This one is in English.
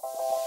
you